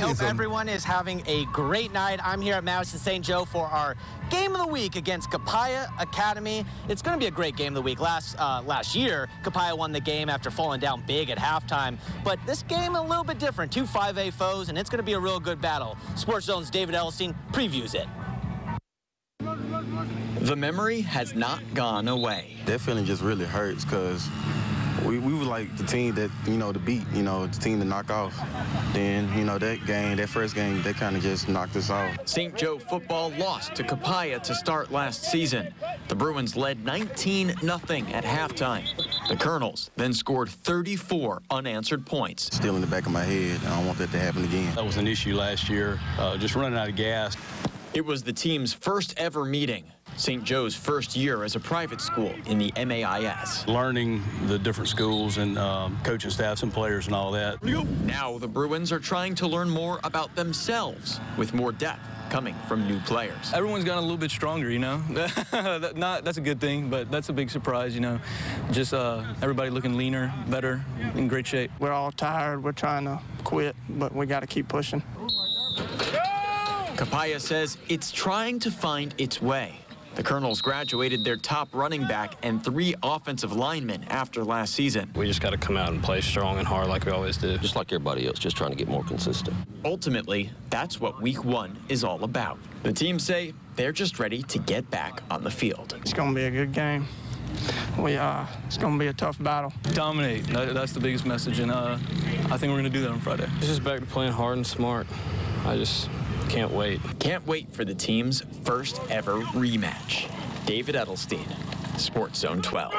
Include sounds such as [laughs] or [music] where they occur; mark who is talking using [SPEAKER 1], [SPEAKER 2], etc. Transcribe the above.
[SPEAKER 1] I hope everyone is having a great night. I'm here at Madison St. Joe for our game of the week against Copiah Academy. It's going to be a great game of the week. Last uh, last year, Copiah won the game after falling down big at halftime. But this game a little bit different. Two 5A foes, and it's going to be a real good battle. Sports Zone's David Elstein previews it.
[SPEAKER 2] The memory has not gone away.
[SPEAKER 3] that feeling just really hurts because we, we were like the team that, you know, to beat, you know, the team to knock off. Then, you know, that game, that first game, they kind of just knocked us off.
[SPEAKER 2] St. Joe football lost to Copiah to start last season. The Bruins led 19 0 at halftime. The Colonels then scored 34 unanswered points.
[SPEAKER 3] Still in the back of my head. I don't want that to happen again.
[SPEAKER 4] That was an issue last year, uh, just running out of gas.
[SPEAKER 2] It was the team's first ever meeting. St. Joe's first year as a private school in the MAIS.
[SPEAKER 4] Learning the different schools and um, coaching staffs and players and all that.
[SPEAKER 2] Now the Bruins are trying to learn more about themselves with more depth coming from new players.
[SPEAKER 5] Everyone's gotten a little bit stronger, you know. [laughs] That- Not that's a good thing, but that's a big surprise, you know. Just uh, everybody looking leaner, better, in great shape.
[SPEAKER 6] We're all tired. We're trying to quit, but we got to keep pushing.
[SPEAKER 2] Copiah says it's trying to find its way. The Colonels graduated their top running back and three offensive linemen after last season.
[SPEAKER 7] We just got to come out and play strong and hard like we always do.
[SPEAKER 8] just like everybody else, just trying to get more consistent.
[SPEAKER 2] Ultimately, that's what week one is all about. The teams say they're just ready to get back on the field.
[SPEAKER 6] It's going to be a good game. We uh, it's going to be a tough battle.
[SPEAKER 5] Dominate. That's the biggest message, and uh, I think we're going to do that on Friday.
[SPEAKER 7] It's just back to playing hard and smart. I just can't wait.
[SPEAKER 2] Can't wait for the team's first ever rematch. David Edelstein, Sports Zone 12.